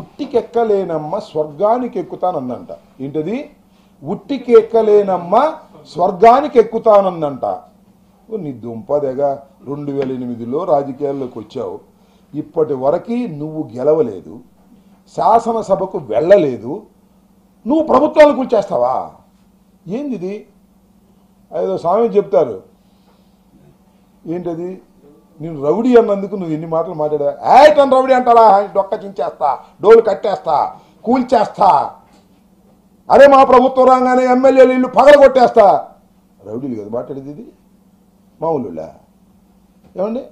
ఉట్టికెక్కలేనమ్మ స్వర్గానికి ఎక్కుతానందంట ఏంటది? ఉట్టికెక్కలేనమ్మ స్వర్గానికి ఎక్కుతానందంట నీ దుంపదెగా రెండు వేల ఎనిమిదిలో రాజకీయాల్లోకి వచ్చావు. ఇప్పటి వరకు నువ్వు గెలవలేదు. శాసనసభకు వెళ్ళలేదు. నువ్వు ప్రభుత్వాలు కూల్చేస్తావా ఏంది ఇది ఏదో స్వామి చెప్తారు. ఏంటది? నేను రౌడీ అన్నందుకు నువ్వు ఎన్ని మాటలు మాట్లాడా? ఏటన్ రౌడీ అంటారా డొక్క చించేస్తా డోలు కట్టేస్తా కూల్చేస్తా అరే మా ప్రభుత్వం రాగానే ఎమ్మెల్యేలు ఇల్లు పగలగొట్టేస్తా. రౌడీలు కదా మాట్లాడేది ఇది? మామూలులా ఏమండి?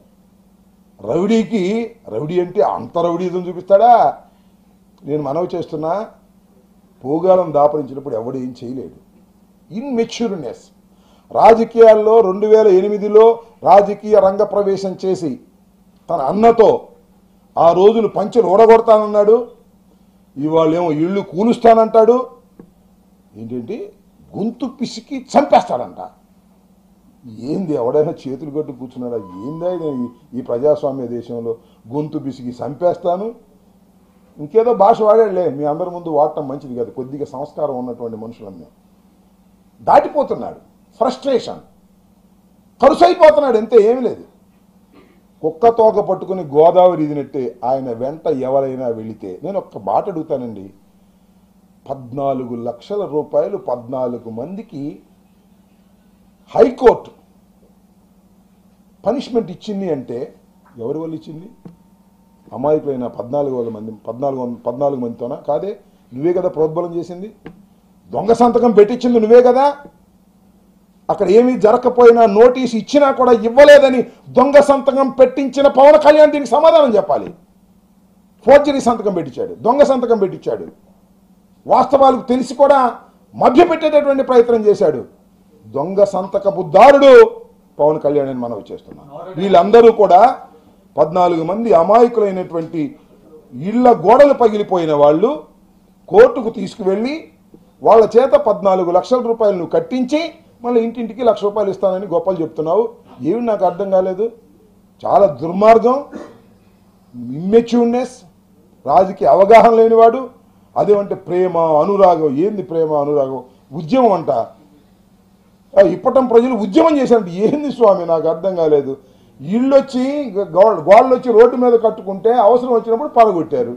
రౌడీకి రౌడీ అంటే అంత రౌడీజం చూపిస్తాడా? నేను మనవి చేస్తున్నా పోగాలం దాపరించినప్పుడు ఎవడు ఏం చేయలేడు. ఇన్మెచ్యూర్నెస్ రాజకీయాల్లో రెండు వేల ఎనిమిదిలో రాజకీయ రంగ ప్రవేశం చేసి తన అన్నతో ఆ రోజులు పంచెలు ఓడగొడతానన్నాడు ఇవాళేమో ఇళ్ళు కూలుస్తానంటాడు. ఏంటంటి గొంతు పిసికి చంపేస్తాడంట. ఏంది ఎవడైనా చేతులు కట్టు కూర్చున్నాడా? ఏందా ఈ ప్రజాస్వామ్య దేశంలో గొంతు పిసికి చంపేస్తాను? ఇంకేదో భాష వాడాడులే. మీ అందరి ముందు వాడటం మంచిది కాదు. కొద్దిగా సంస్కారం ఉన్నటువంటి మనుషులం మేము దాటిపోతున్నాడు. ఫ్రస్ట్రేషన్. కరుసైపోతున్నాడు అంతే ఏమీ లేదు. కుక్క తోక పట్టుకుని గోదావరి ఇదినట్టే ఆయన వెంట ఎవరైనా వెళితే నేను ఒక్క మాట అడుగుతానండి. పద్నాలుగు లక్షల రూపాయలు పద్నాలుగు మందికి హైకోర్టు పనిష్మెంట్ ఇచ్చింది అంటే ఎవరి వల్ల ఇచ్చింది? అమాయకులైన పద్నాలుగు వేల మంది పద్నాలుగు వంద- పద్నాలుగు మందితోనా? కాదే నువ్వే కదా ప్రోద్బలం చేసింది? దొంగ సంతకం పెట్టించింది నువ్వే కదా? అక్కడ ఏమీ జరగకపోయినా నోటీస్ ఇచ్చినా కూడా ఇవ్వలేదని దొంగ సంతకం పెట్టించిన పవన్ కళ్యాణ్ దీనికి సమాధానం చెప్పాలి. ఫోర్జరీ సంతకం పెట్టించాడు. దొంగ సంతకం పెట్టించాడు. వాస్తవాలకు తెలిసి కూడా మభ్యపెట్టేటటువంటి ప్రయత్నం చేశాడు. దొంగ సంతకపు దారుడు పవన్ కళ్యాణ్ అని మనవి చేస్తున్నాం. వీళ్ళందరూ కూడా పద్నాలుగు మంది అమాయకులైనటువంటి ఇళ్ళ గోడలు పగిలిపోయిన వాళ్ళు కోర్టుకు తీసుకువెళ్ళి వాళ్ళ చేత పద్నాలుగు లక్షల రూపాయలను కట్టించి మళ్ళీ ఇంటింటికి లక్ష రూపాయలు ఇస్తానని గొప్పలు చెప్తున్నావు. ఏమి నాకు అర్థం కాలేదు. చాలా దుర్మార్గం ఇమ్మెచ్యూర్నెస్ రాజకీయ అవగాహన లేనివాడు అదేమంటే ప్రేమ అనురాగం. ఏంది ప్రేమ అనురాగం? ఉద్యమం అంట. ఇప్పటం ప్రజలు ఉద్యమం చేశారంటే. ఏంది స్వామి నాకు అర్థం కాలేదు. ఇళ్ళు వచ్చి గోళ్ళు వచ్చి రోడ్డు మీద కట్టుకుంటే అవసరం వచ్చినప్పుడు పడగొట్టారు.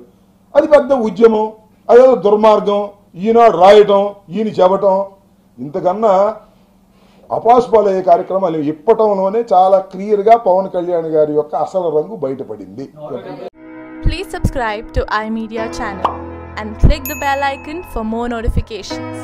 అది పెద్ద ఉద్యమం అదేదో దుర్మార్గం. ఈనాడు రాయటం ఈయన చెప్పటం. ఇంతకన్నా అపాసుపాలయ్య కార్యక్రమాలు ఇప్పటంలోనే చాలా క్లియర్గా పవన్ కళ్యాణ్ గారి యొక్క అసలు రంగు బయటపడింది. Please subscribe to I media channel and click the bell icon for more notifications